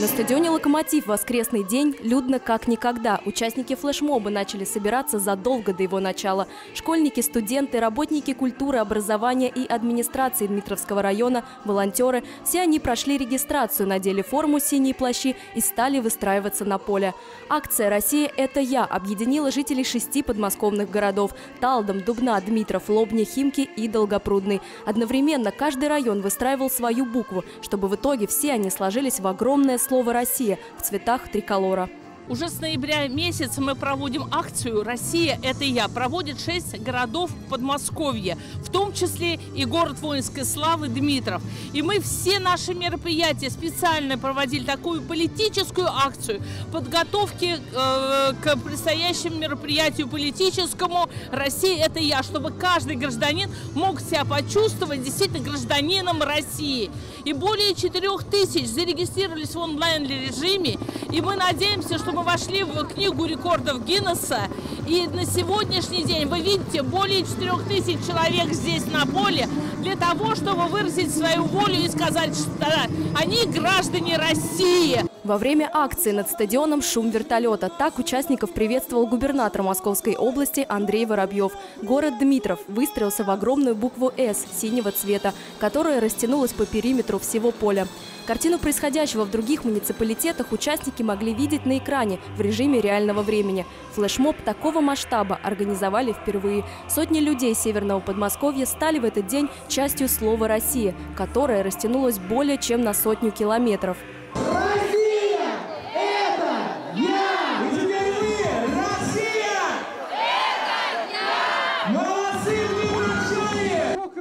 На стадионе «Локомотив» воскресный день людно как никогда. Участники флешмоба начали собираться задолго до его начала. Школьники, студенты, работники культуры, образования и администрации Дмитровского района, волонтеры – все они прошли регистрацию, надели форму «Синие плащи» и стали выстраиваться на поле. Акция «Россия – это я» объединила жителей шести подмосковных городов – Талдом, Дубна, Дмитров, Лобни, Химки и Долгопрудный. Одновременно каждый район выстраивал свою букву, чтобы в итоге все они сложились в огромное слово «Россия» в цветах триколора. Уже с ноября месяца мы проводим акцию «Россия – это я». Проводит шесть городов Подмосковья, в том числе и город воинской славы Дмитров. И мы все наши мероприятия специально проводили такую политическую акцию подготовки э, к предстоящему мероприятию политическому «Россия – это я», чтобы каждый гражданин мог себя почувствовать действительно гражданином России. И более 4 тысяч зарегистрировались в онлайн-режиме, и мы надеемся, что мы вошли в книгу рекордов Гиннесса. И на сегодняшний день вы видите более 4 тысяч человек здесь на поле для того, чтобы выразить свою волю и сказать, что они граждане России. Во время акции над стадионом шум вертолета. Так участников приветствовал губернатор Московской области Андрей Воробьев. Город Дмитров выстроился в огромную букву «С» синего цвета, которая растянулась по периметру всего поля. Картину происходящего в других муниципалитетах участники могли видеть на экране в режиме реального времени. Флешмоб такого масштаба организовали впервые. Сотни людей Северного Подмосковья стали в этот день частью слова «Россия», которое растянулось более чем на сотню километров.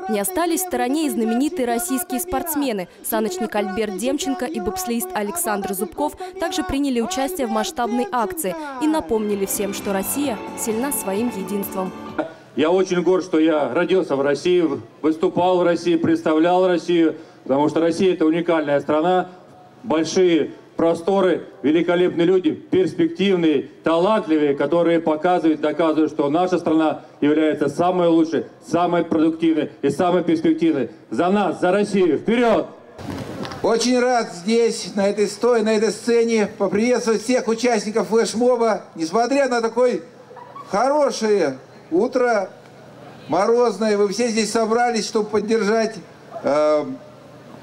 Не остались в стороне и знаменитые российские спортсмены. Саночник Альберт Демченко и бобслеист Александр Зубков также приняли участие в масштабной акции и напомнили всем, что Россия сильна своим единством. Я очень горд, что я родился в России, выступал в России, представлял Россию, потому что Россия – это уникальная страна, большие просторы, великолепные люди, перспективные, талантливые, которые показывают, доказывают, что наша страна является самой лучшей, самой продуктивной и самой перспективной. За нас, за Россию, вперед! Очень рад здесь, на этой стой, на этой сцене, поприветствовать всех участников флешмоба, несмотря на такое хорошее утро, морозное, вы все здесь собрались, чтобы поддержать э,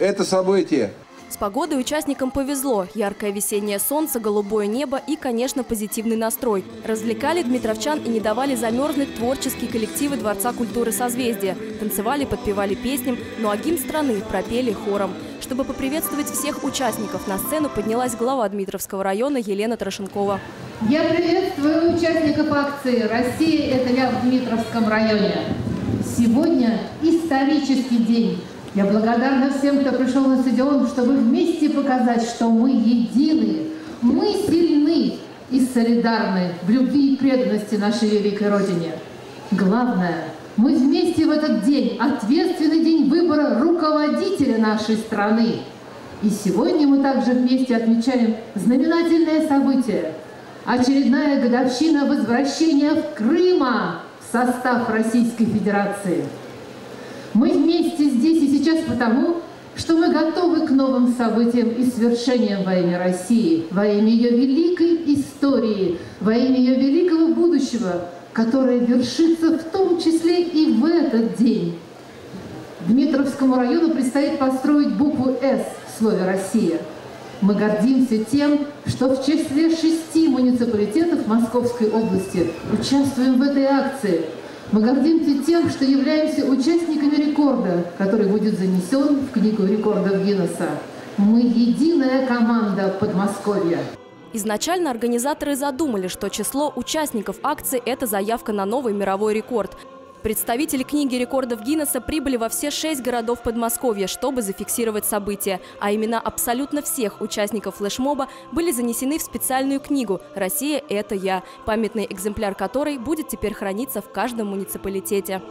это событие. С погодой участникам повезло. Яркое весеннее солнце, голубое небо и, конечно, позитивный настрой. Развлекали дмитровчан и не давали замерзнуть творческие коллективы Дворца культуры «Созвездие». Танцевали, подпевали песням, ну а гимн страны пропели хором. Чтобы поприветствовать всех участников, на сцену поднялась глава Дмитровского района Елена Трошенкова. Я приветствую участников акции «Россия – это я в Дмитровском районе». Сегодня исторический день. Я благодарна всем, кто пришел на стадион, чтобы вместе показать, что мы едины, мы сильны и солидарны в любви и преданности нашей великой Родине. Главное, мы вместе в этот день, ответственный день выбора руководителя нашей страны. И сегодня мы также вместе отмечаем знаменательное событие – очередная годовщина возвращения в Крыма в состав Российской Федерации – мы вместе здесь и сейчас потому, что мы готовы к новым событиям и свершениям во имя России, во имя ее великой истории, во имя ее великого будущего, которое вершится в том числе и в этот день. Дмитровскому району предстоит построить букву «С» в слове «Россия». Мы гордимся тем, что в числе шести муниципалитетов Московской области участвуем в этой акции – мы гордимся тем, что являемся участниками рекорда, который будет занесен в Книгу рекордов Гиннесса. Мы единая команда Подмосковья. Изначально организаторы задумали, что число участников акции – это заявка на новый мировой рекорд. Представители книги рекордов Гиннесса прибыли во все шесть городов Подмосковья, чтобы зафиксировать события. А имена абсолютно всех участников флешмоба были занесены в специальную книгу «Россия – это я», памятный экземпляр которой будет теперь храниться в каждом муниципалитете.